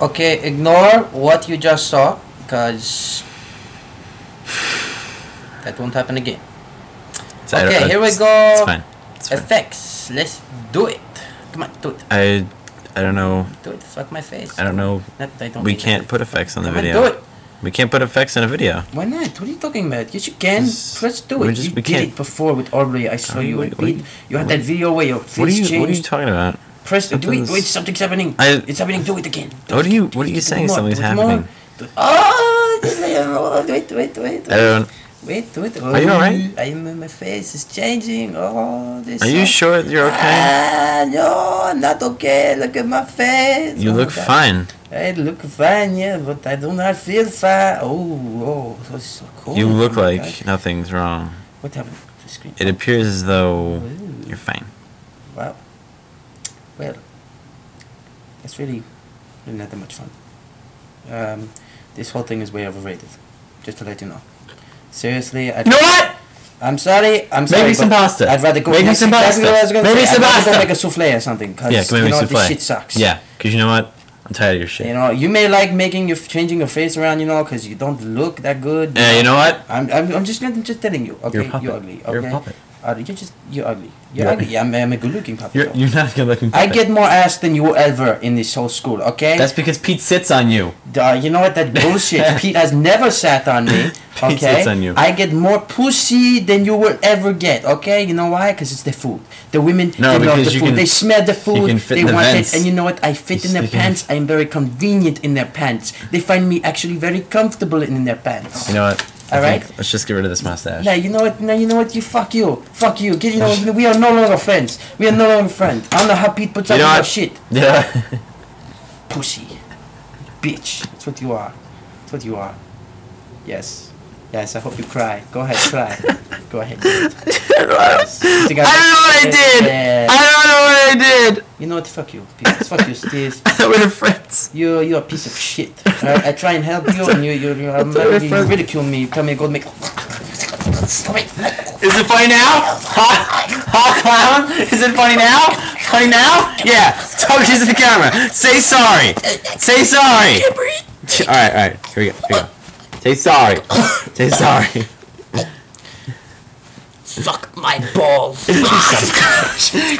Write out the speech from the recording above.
Okay, ignore what you just saw, because that won't happen again. So Okay, here we go. It's fine. It's fine. Effects. Let's do it. Come on, do it. I I don't know. Do it. Fuck my face. I don't know. Not, I don't We can't it. put effects on the Come on, video. do it. We can't put effects in a video. Why not? What are you talking about? Yes, you can. Let's do it. just- you we did it before with Aubrey. I saw you you- and what you- You had what- that video where your face What are you changed. What are you talking about? Press. Do it. does- Wait, something's happening. I- it's happening. Do it again. Do What it are you. What are you saying? more. Something's more. happening. Do Oh, wait, wait, wait. I don't. Wait, do it. Are you alright? I am. My face is changing. Oh, this. Are you so- sure you're okay? Ah, no, I'm not okay. Look at my face. You Oh, look fine. I look fine, yeah, but I do not feel fine. Oh, oh, so so cold. You look Oh like God. nothing's wrong. What happened to the screen? It appears as though Ooh, you're fine. wow. Well, it's really, really not that much fun. Um, this whole thing is way overrated. Just to let you know. Seriously, I. You know what? I'm sorry. I'm sorry. Maybe some pasta. I'd rather go. Maybe some pasta. what I was Maybe say. some pasta. Go make a souffle or something. Cause Yeah, we you know, souffle? This shit sucks. Yeah, because you know what? I'm tired of your shit. You know, you may like making your changing your face around, you know, because you don't look that good. Yeah, you know what? I'm, I'm, I'm just, I'm just telling you. Okay, You're a puppet. ugly. Okay, You're a puppet. You're just, you're ugly. You're, You're- ugly. I'm, I'm a good-looking puppy. You're you're not good looking. I get more ass than you ever in this whole school. Okay. That's because Pete sits on you. Uh, you know what? That bullshit. Pete has never sat on me. Okay. Pete sits on you. I get more pussy than you will ever get. Okay. You know why? Because it's the food. The women No, they love because the you food. can- they smell the food. they the want vents. it. And you know what? I fit in their pants. I am very convenient in their pants. They find me actually very comfortable in their pants. You know what? I All right. Let's just get rid of this mustache. Now you know what? Now you know what? You fuck you, fuck you. Get you know we are no longer friends. We are no longer friends. I don't know how Pete puts You up with shit. Yeah. Pussy, bitch. That's what you are. That's what you are. Yes, yes. I hope you cry. Go ahead, cry. Go ahead. Yes. You I don't know what I did. Yeah. I don't know what I You know what? Fuck you, Pete. Fuck you, Steve. I thought we were friends. You you're a piece of shit. Alright, I try and help you, and you you you, were you ridicule me. You tell me to go make. Is it funny now? Hot, hot clown? Is it funny now? Funny now? Yeah. Talk to the camera. Say sorry. Say sorry. All right, all right. Here we go. Here we go. Say sorry. Say sorry. Suck my balls. You